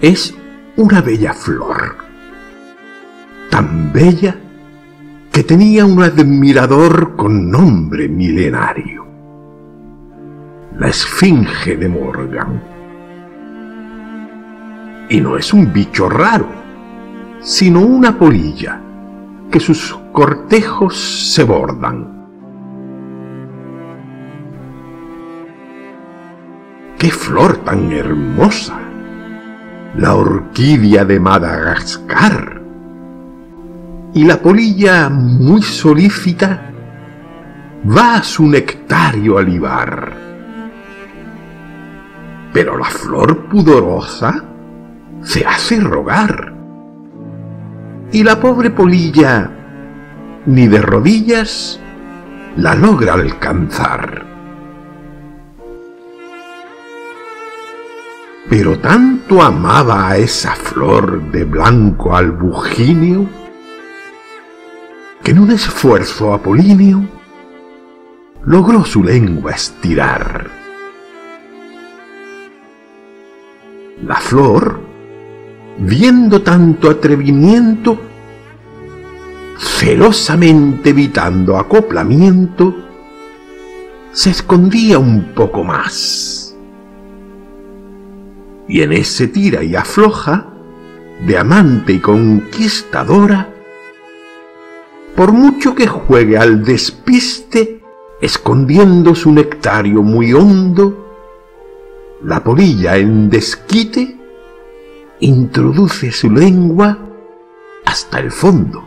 es una bella flor, tan bella que tenía un admirador con nombre milenario, la Esfinge de Morgan. Y no es un bicho raro, sino una polilla que sus cortejos se bordan. ¡Qué flor tan hermosa! La orquídea de Madagascar. Y la polilla muy solícita va a su nectario a. Pero la flor pudorosa se hace rogar. Y la pobre polilla, ni de rodillas, la logra alcanzar. Pero tanto amaba a esa flor de blanco albuginio que en un esfuerzo apolíneo logró su lengua estirar. La flor, viendo tanto atrevimiento, celosamente evitando acoplamiento, se escondía un poco más y en ese tira y afloja, de amante y conquistadora, por mucho que juegue al despiste, escondiendo su nectario muy hondo, la polilla en desquite introduce su lengua hasta el fondo.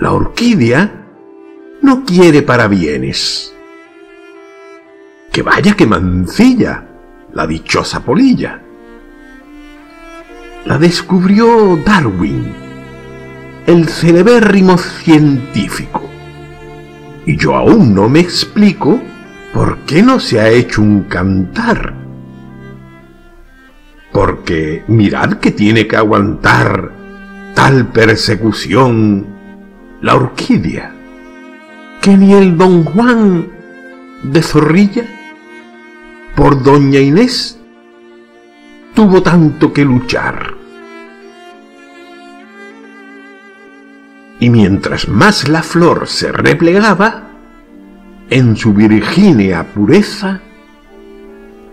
La orquídea no quiere parabienes. Que vaya que mancilla la dichosa polilla. La descubrió Darwin, el celebérrimo científico. Y yo aún no me explico por qué no se ha hecho un cantar. Porque mirad que tiene que aguantar tal persecución la orquídea, que ni el don Juan de Zorrilla por doña Inés tuvo tanto que luchar. Y mientras más la flor se replegaba, en su virgínea pureza,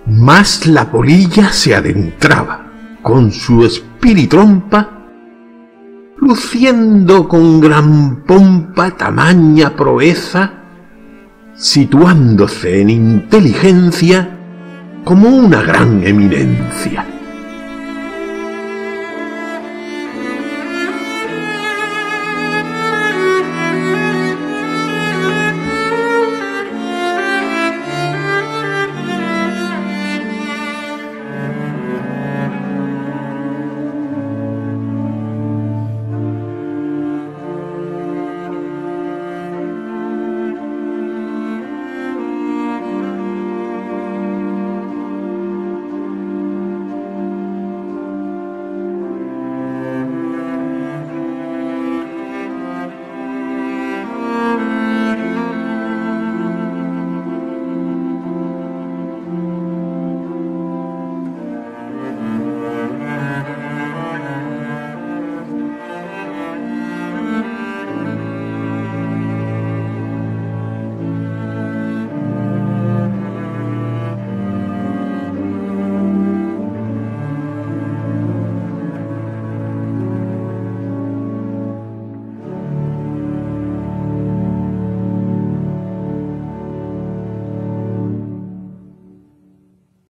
más la polilla se adentraba con su espiritrompa, luciendo con gran pompa tamaña proeza, situándose en inteligencia como una gran eminencia.